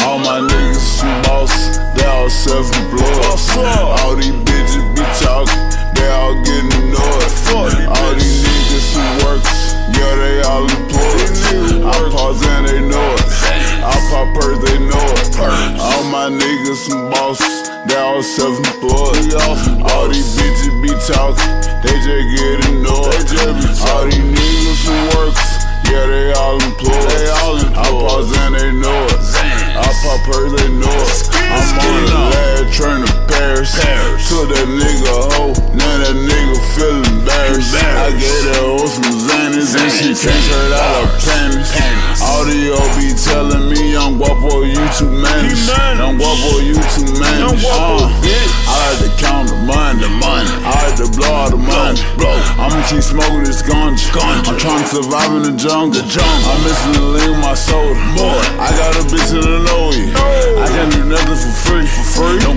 All my niggas they all self-employed. All these bitches be talking, they all getting annoyed. All these some boss, they all self-employed. All these bitches be talking, they just get annoyed. All these niggas who works, yeah, they all employed. They all employed. I pause and they know it. I pop her, they know it. I'm on the lad train to Paris. Took that nigga hoe, now that nigga feel embarrassed. I gave that hoe some Xanax and she can't turn out to blow all the money. I'ma keep smoking this ganja. I'm trying to survive in the jungle. I'm missing the link with my soda. I got a bitch in the know you. I can do nothing for free.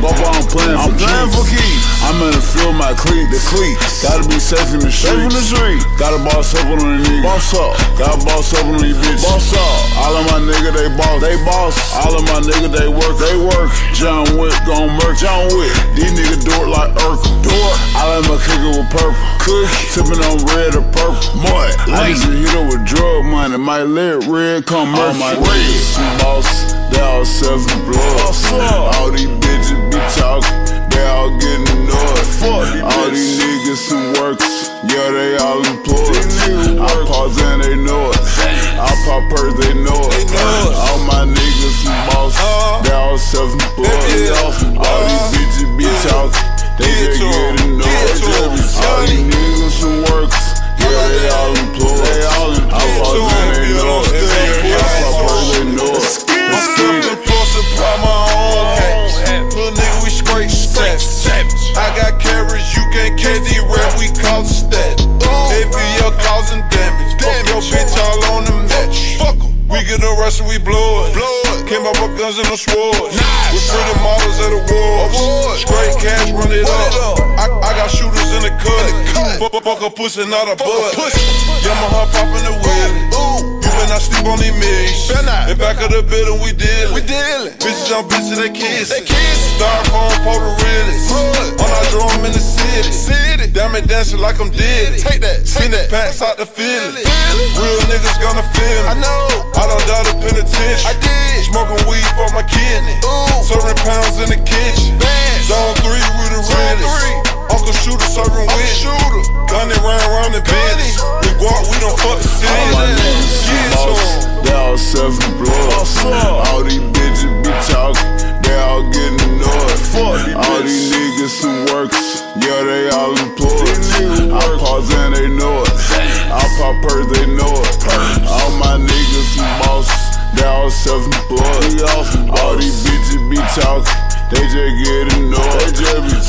For go I'm playing for I'm playing for keys. I'm in the field, my cleat. The cleats. Gotta be safe in the street. Safe in the street. Gotta boss up on the nigga. Boss up. Gotta boss up on these bitches. Boss up. All of my niggas, they boss. They boss. All of my niggas, they work. They work. John Wick gon' murk. John Wick. These niggas do it like Urkel. Do it. I let my cookie with purple. Cook. Tipping on red or purple. Boy. I just hit up with drug money. My lip red come murk. All my niggas, boss. They all self-employed. All these talking. They all getting annoyed. All these niggas who works, yeah, they all employed. I pause and they know it. I pop purse, they know it. Get a rush and we blow it. Came up with guns and no swords. We pretty models at awards. Straight cash, run it up. I, I got shooters in the cut. Fuck, fuck a pussy, not a bud. Yamaha popping the wheelie. You better not sleep on these millions. In back of the building, we dealin'. We dealin'. Bitches on bitches, they kiss. They kiss. Styrofoam, realist. On our drum in the city. City. Dancing like I'm dead. Take that. Send that packs out the feeling. Real niggas gonna feel me. I know. I done died the penitentiary. I did. Smoking weed for my kidney. Serving pounds in the kitchen. Zone 3 with the realest. Uncle Shooter serving with shooter. Talking, they just get annoyed.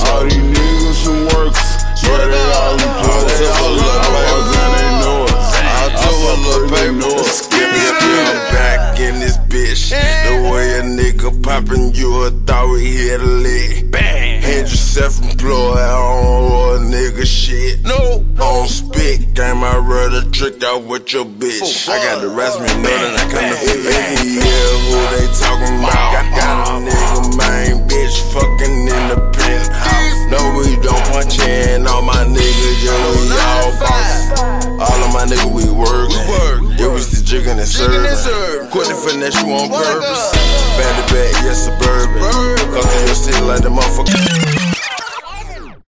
All these niggas who works, yeah, they all employed. I pause and they know it. I'll do a little paper. Skip I'm back in this bitch. The way a nigga poppin', you would thought we hit a lick. Bang. Hand yourself employed, I don't owe a nigga shit. No. On spit, game I a trick out with your bitch. I got the rest me know that I kinda feel it. Yeah, who they talking about? Got, got a nigga, bitch, fucking in the penthouse. No, we don't punch in. All my niggas, yeah, we all boss. All of my niggas, we workin'. Yeah, we still jiggin' and serving. Quit the finesse you on purpose. Bandit back, yes, suburban. Come to your city like the motherfucker.